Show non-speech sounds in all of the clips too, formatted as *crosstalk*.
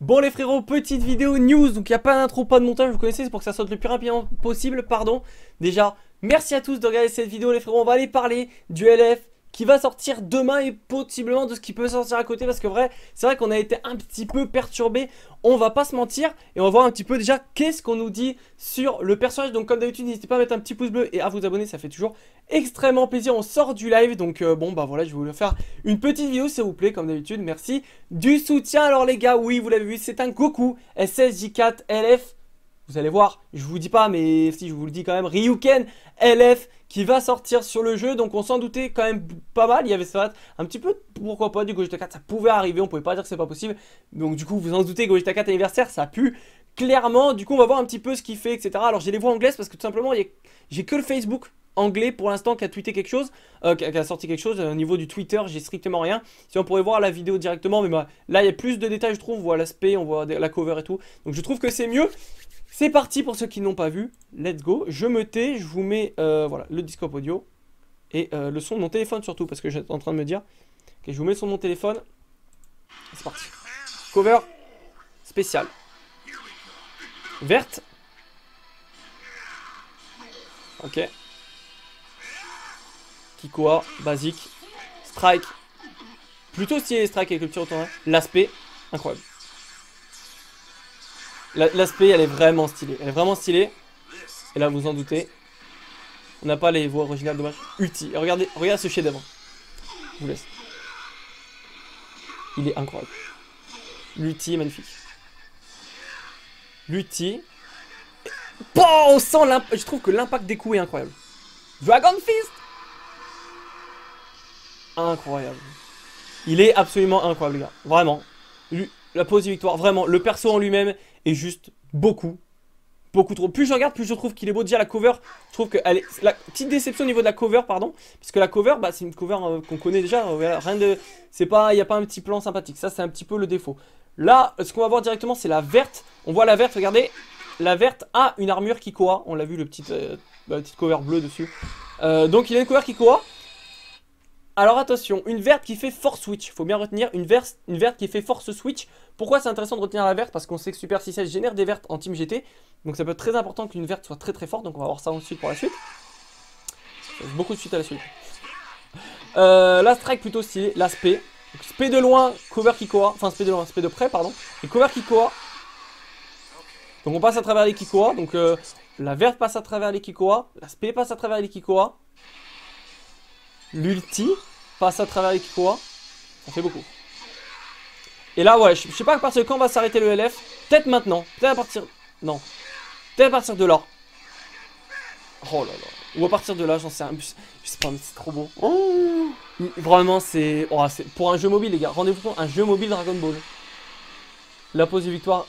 Bon les frérots, petite vidéo news, donc il n'y a pas d'intro, pas de montage, vous connaissez, c'est pour que ça sorte le plus rapidement possible, pardon. Déjà, merci à tous de regarder cette vidéo les frérots, on va aller parler du LF qui va sortir demain et possiblement de ce qui peut sortir à côté parce que vrai, c'est vrai qu'on a été un petit peu perturbé, on va pas se mentir et on va voir un petit peu déjà qu'est-ce qu'on nous dit sur le personnage. Donc comme d'habitude, n'hésitez pas à mettre un petit pouce bleu et à vous abonner, ça fait toujours extrêmement plaisir. On sort du live donc euh, bon bah voilà, je vais faire une petite vidéo s'il vous plaît comme d'habitude. Merci du soutien. Alors les gars, oui, vous l'avez vu, c'est un Goku SSJ4 LF. Vous allez voir, je vous dis pas mais si je vous le dis quand même, Ryuken LF qui va sortir sur le jeu. Donc on s'en doutait quand même pas mal. Il y avait ça un petit peu, pourquoi pas, du Gogeta 4, ça pouvait arriver. On pouvait pas dire que c'est pas possible. Donc du coup, vous en doutez, Gogeta 4 anniversaire, ça pue clairement. Du coup, on va voir un petit peu ce qu'il fait, etc. Alors j'ai les voix anglaises parce que tout simplement, j'ai que le Facebook anglais pour l'instant qui a tweeté quelque chose, euh, qui, a, sorti quelque chose. Au niveau du Twitter, j'ai strictement rien. Si on pourrait voir la vidéo directement, mais bah, là il y a plus de détails, je trouve. On voit l'aspect, on voit la cover et tout. Donc je trouve que c'est mieux. C'est parti pour ceux qui n'ont pas vu. Let's go. Je me tais, je vous mets euh, voilà, le discope audio et euh, le son de mon téléphone surtout parce que j'étais en train de me dire. Ok, je vous mets sur mon téléphone. C'est parti. Cover spécial. Verte. Ok. Kikoa, basique. Strike. Plutôt stylé strike avec le petit retour. L'aspect, incroyable. L'aspect, elle est vraiment stylée. Elle est vraiment stylée. Et là, vous en doutez. On n'a pas les voix originales, dommage. Et regardez, regardez ce chef-d'œuvre. Je vous laisse. Il est incroyable. L'Uti est magnifique. L'Uti. Bon, on sent l'impact. Je trouve que l'impact des coups est incroyable. Dragon Fist Incroyable. Il est absolument incroyable, les gars. Vraiment. La pose de victoire, vraiment. Le perso en lui-même est juste beaucoup, beaucoup trop. Plus je regarde, plus je trouve qu'il est beau. Déjà la cover, je trouve que la petite déception au niveau de la cover, pardon, puisque la cover, bah, c'est une cover euh, qu'on connaît déjà. Euh, rien de, c'est pas, il y a pas un petit plan sympathique. Ça, c'est un petit peu le défaut. Là, ce qu'on va voir directement, c'est la verte. On voit la verte. Regardez, la verte a une armure Kikoa. On l'a vu, le petit, euh, la petite cover bleue dessus. donc il a une cover Kikoa. Alors attention, une verte qui fait force switch, faut bien retenir, une, verte, une verte qui fait force switch. Pourquoi c'est intéressant de retenir la verte? Parce qu'on sait que Super 6 génère des vertes en Team GT. Donc ça peut être très important qu'une verte soit très très forte, donc on va voir ça ensuite pour la suite. Beaucoup de suite à la suite. Euh, la strike plutôt stylé, l'aspect. Spé de loin, cover Kikoa, enfin spé de loin, spé de près pardon. Et cover Kikoa. Donc on passe à travers les Kikoa, donc euh, la verte passe à travers les Kikoa, l'aspect passe à travers les Kikoa. L'ulti passe à travers les Kikoa. Ça fait beaucoup. Et là, ouais, je, sais pas à partir de quand va s'arrêter le LF. Peut-être maintenant. Peut-être à partir... Non. Peut-être à partir de là. Oh là là. Ou à partir de là, j'en sais un. Je sais pas, mais c'est trop beau. Oh Vraiment, c'est... Oh, pour un jeu mobile, les gars. Rendez-vous pour un jeu mobile Dragon Ball. La pause de victoire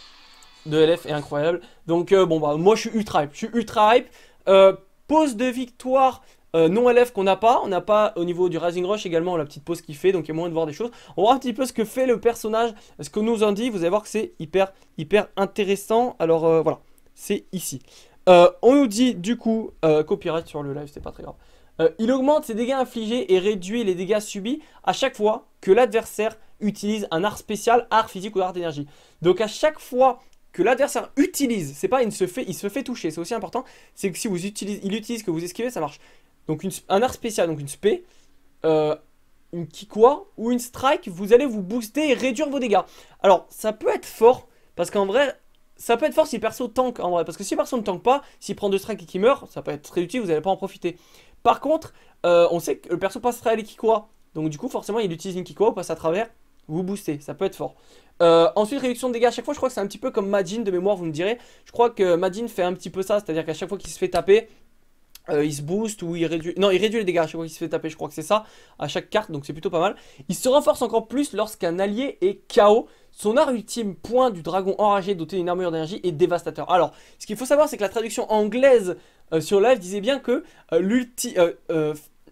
de LF est incroyable. Donc, euh, bon, bah, moi, je suis ultra hype. Je suis ultra hype. Euh, pause de victoire euh, non LF qu'on n'a pas. On n'a pas au niveau du Rising Rush également la petite pause qu'il fait, donc il y a moyen de voir des choses. On va voir un petit peu ce que fait le personnage, ce que nous en dit. Vous allez voir que c'est hyper, hyper intéressant. Alors euh, voilà, c'est ici. Euh, on nous dit du coup, copyright sur le live, c'est pas très grave. il augmente ses dégâts infligés et réduit les dégâts subis à chaque fois que l'adversaire utilise un art spécial, art physique ou art d'énergie. Donc à chaque fois que l'adversaire utilise, c'est pas il se fait, il se fait toucher, c'est aussi important, c'est que si vous utilisez, il utilise que vous esquivez, ça marche. Donc un art spécial, donc une spé, euh, une Kikwa ou une strike, vous allez vous booster et réduire vos dégâts. Alors ça peut être fort, parce qu'en vrai, ça peut être fort si le perso tank en vrai. Parce que si le perso ne tank pas, s'il prend deux strikes et qu'il meurt, ça peut être très utile, vous n'allez pas en profiter. Par contre, euh, on sait que le perso passe à les Kikwa. Donc du coup, forcément, il utilise une Kikwa, passe à travers, vous boostez, ça peut être fort. Euh, ensuite, réduction de dégâts à chaque fois, je crois que c'est un petit peu comme Majin de mémoire, vous me direz. Je crois que Majin fait un petit peu ça, c'est-à-dire qu'à chaque fois qu'il se fait taper, euh, il se booste ou il réduit... Non, il réduit les dégâts à chaque fois qu'il se fait taper, je crois que c'est ça, à chaque carte, donc c'est plutôt pas mal. Il se renforce encore plus lorsqu'un allié est KO. Son art ultime, point du dragon enragé doté d'une armure d'énergie, est dévastateur. Alors, ce qu'il faut savoir, c'est que la traduction anglaise euh, sur live disait bien que euh, l'ulti...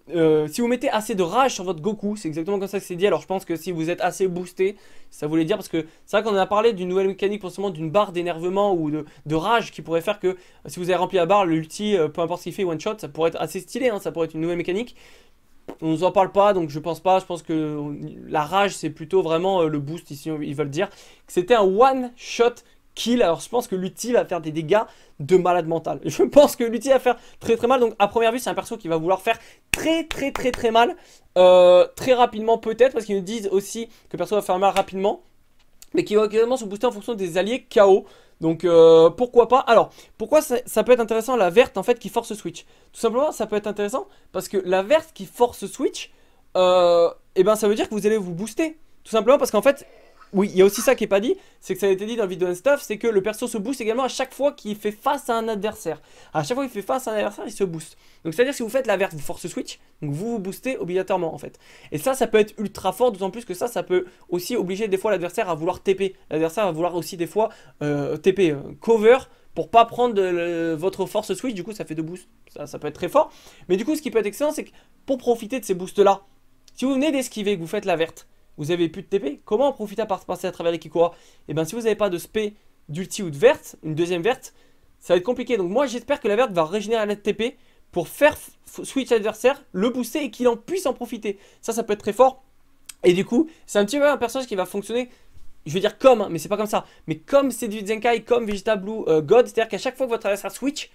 Euh, si vous mettez assez de rage sur votre Goku, c'est exactement comme ça que c'est dit. Alors je pense que si vous êtes assez boosté, ça voulait dire parce que c'est vrai qu'on a parlé d'une nouvelle mécanique forcément d'une barre d'énervement ou de, rage qui pourrait faire que euh, si vous avez rempli la barre, l'ulti, euh, peu importe ce qu'il fait, one shot, ça pourrait être assez stylé, hein, ça pourrait être une nouvelle mécanique. on nous en parle pas, donc je pense pas. Je pense que la rage, c'est plutôt vraiment le boost ici, ils veulent dire. C'était un one-shot kill. Alors je pense que l'ulti va faire des dégâts de malade mental. *laughs* Je pense que l'ulti va faire très très mal. Donc à première vue, c'est un perso qui va vouloir faire très très très très mal. Euh, très rapidement peut-être, parce qu'ils nous disent aussi que le perso va faire mal rapidement. Mais qui va également se booster en fonction des alliés KO. Donc euh, pourquoi pas? Alors pourquoi ça, peut être intéressant la verte en fait qui force switch? Tout simplement ça peut être intéressant parce que la verte qui force switch euh, Et eh ben ça veut dire que vous allez vous booster Tout simplement parce qu'en fait oui, il y a aussi ça qui est pas dit, c'est que ça a été dit dans le vidéo c'est que le perso se booste également à chaque fois qu'il fait face à un adversaire. À chaque fois qu'il fait face à un adversaire, il se booste. Donc c'est-à-dire si vous faites la verte, force switch, donc vous vous boostez obligatoirement en fait. Et ça, ça peut être ultra fort, d'autant plus que ça, ça peut aussi obliger des fois l'adversaire à vouloir TP. L'adversaire va vouloir aussi des fois euh, TP, euh, cover, pour pas prendre votre force switch, du coup ça fait deux boosts, ça, ça peut être très fort. Mais du coup ce qui peut être excellent, c'est que pour profiter de ces boosts là, si vous venez d'esquiver, que vous faites la verte, vous avez plus de TP. Comment en profiter à passer à travers les Kikoa Et eh bien si vous n'avez pas de spé d'ulti ou de verte, une deuxième verte, ça va être compliqué. Donc moi j'espère que la verte va régénérer la TP pour faire switch l'adversaire, le booster et qu'il en puisse en profiter. Ça, ça peut être très fort. Et du coup, c'est un petit peu un personnage qui va fonctionner, je veux dire comme, hein, mais c'est pas comme ça, mais comme c'est du Zenkai, comme Vegeta Blue euh, God, c'est-à-dire qu'à chaque fois que votre adversaire switch,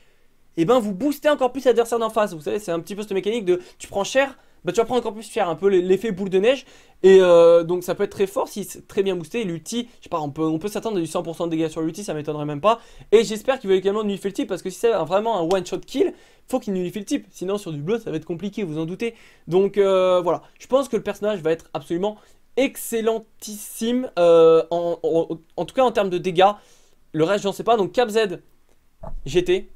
eh ben vous boostez encore plus l'adversaire d'en face. Vous savez, c'est un petit peu cette mécanique de tu prends cher, bah, tu vas prendre encore plus faire un peu l'effet boule de neige. Et euh, donc ça peut être très fort si c'est très bien boosté. L'ulti, je sais pas, on peut, on peut s'attendre à du 100% de dégâts sur l'ulti, ça m'étonnerait même pas. Et j'espère qu'il va également nullifier le type parce que si c'est vraiment un one shot kill, faut qu'il nullifie le type. Sinon sur du bleu ça va être compliqué, vous en doutez. Donc euh, voilà, je pense que le personnage va être absolument excellentissime. Euh, en, en, tout cas en termes de dégâts. Le reste j'en sais pas. Donc Cap Z GT,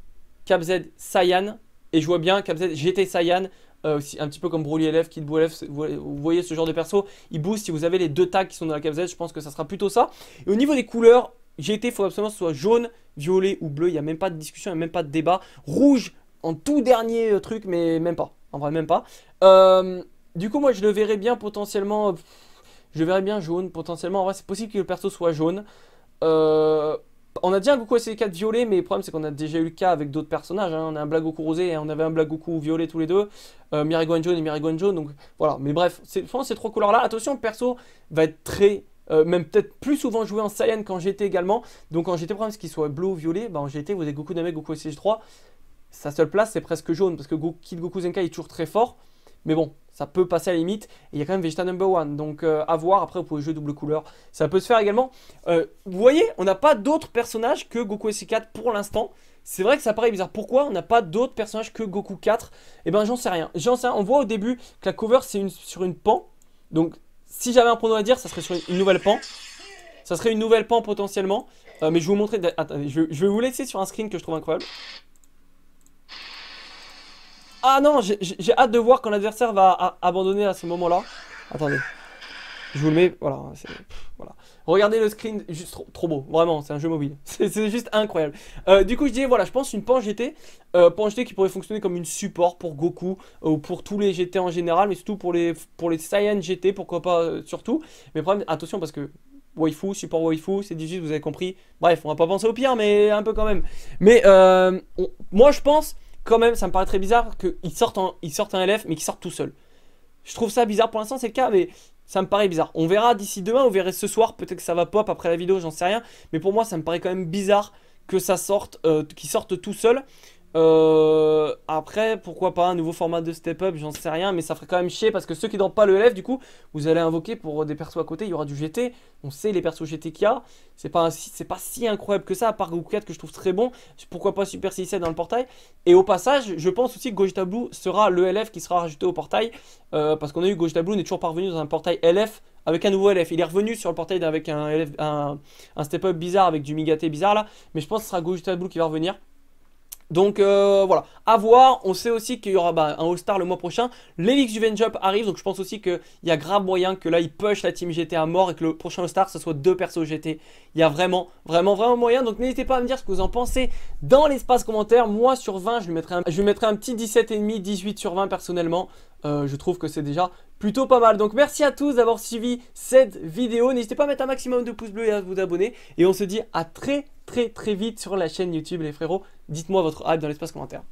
Cap Z Saiyan. Et je vois bien Cap Z GT Saiyan euh, un petit peu comme Broly LF, Kid LF, vous voyez ce genre de perso, il boost si vous avez les deux tags qui sont dans la cave je pense que ça sera plutôt ça. Et au niveau des couleurs, GT, il faut absolument que ce soit jaune, violet ou bleu, il n'y a même pas de discussion, il n'y a même pas de débat. Rouge en tout dernier euh, truc, mais même pas, en vrai même pas. Euh, du coup, moi je le verrais bien potentiellement, je le verrais bien jaune potentiellement, en vrai c'est possible que le perso soit jaune. Euh, on a déjà un Goku SC4 violet, mais le problème c'est qu'on a déjà eu le cas avec d'autres personnages. Hein. On a un Black Goku rosé et on avait un Black Goku violet tous les deux. Euh, jaune et Miragon jaune. Donc voilà, mais bref, pense ces trois couleurs là. Attention, le perso va être très. Euh, même peut-être plus souvent joué en Saiyan qu'en GT également. Donc en GT, le problème c'est qu'il soit bleu ou violet. Bah, en GT, vous avez Goku Namek, Goku SC3. Sa seule place c'est presque jaune parce que Kid Goku Zenkai est toujours très fort. Mais bon, ça peut passer à la limite. Et il y a quand même Vegeta Number One. Donc euh, à voir. Après, vous pouvez jouer double couleur. Ça peut se faire également. Euh, vous voyez, on n'a pas d'autres personnages que Goku SC4 pour l'instant. C'est vrai que ça paraît bizarre. Pourquoi on n'a pas d'autres personnages que Goku 4 Eh ben, j'en sais rien. J'en sais rien. On voit au début que la cover, c'est sur une pan. Donc, si j'avais un pronom à dire, ça serait sur une, nouvelle pan. Ça serait une nouvelle pan potentiellement. Euh, mais je vais vous montrer. Attendez, je vais vous laisser sur un screen que je trouve incroyable. Ah non, j'ai hâte de voir quand l'adversaire va abandonner à ce moment-là. Attendez. Je vous le mets, voilà, voilà. Regardez le screen, juste trop, beau, vraiment, c'est un jeu mobile. *laughs* C'est juste incroyable. Euh, du coup, je disais, voilà, je pense une Pan GT. Euh, Pan GT qui pourrait fonctionner comme une support pour Goku, euh, ou pour tous les GT en général, mais surtout pour les, pour les Saiyan GT, pourquoi pas, surtout. Mais problème, attention, parce que waifu, support waifu, c'est 18, vous avez compris. Bref, on va pas penser au pire, mais un peu quand même. Mais moi, je pense quand même, ça me paraît très bizarre qu'ils sortent, un LF, mais qu'ils sortent tout seul. Je trouve ça bizarre pour l'instant, c'est le cas, mais ça me paraît bizarre. On verra d'ici demain, on verra ce soir, peut-être que ça va pop après la vidéo, j'en sais rien. Mais pour moi, ça me paraît quand même bizarre que ça sorte, euh, qu'ils sortent tout seul. Euh, après, pourquoi pas un nouveau format de step up, j'en sais rien, mais ça ferait quand même chier parce que ceux qui n'ont pas le LF, du coup, vous allez invoquer pour des persos à côté, il y aura du GT. On sait les persos GT qu'il y a. C'est pas, pas si incroyable que ça, à part Goku 4 que je trouve très bon. Pourquoi pas Super 6 dans le portail. Et au passage, je pense aussi que Gogeta sera le LF qui sera rajouté au portail. Euh, parce qu'on a eu Gogeta Blue n'est toujours pas revenu dans un portail LF avec un nouveau LF. Il est revenu sur le portail avec un, un, un step up bizarre avec du Migaté bizarre là. Mais je pense que ce sera Gogeta qui va revenir. Donc euh, voilà, à voir. On sait aussi qu'il y aura bah, un All-Star le mois prochain. L'Elix du Venjump arrive, donc je pense aussi qu'il y a grave moyen que là il push la team GT à mort et que le prochain All-Star ce soit deux persos GT. Il y a vraiment, vraiment, vraiment moyen. Donc n'hésitez pas à me dire ce que vous en pensez dans l'espace commentaire. Moi sur 20, je lui mettrai un, je lui mettrai un petit 17,5, 18 sur 20 personnellement. Euh, je trouve que c'est déjà plutôt pas mal. Donc merci à tous d'avoir suivi cette vidéo. N'hésitez pas à mettre un maximum de pouces bleus et à vous abonner. Et on se dit à très très très vite sur la chaîne YouTube les frérots. Dites-moi votre hype dans l'espace commentaire.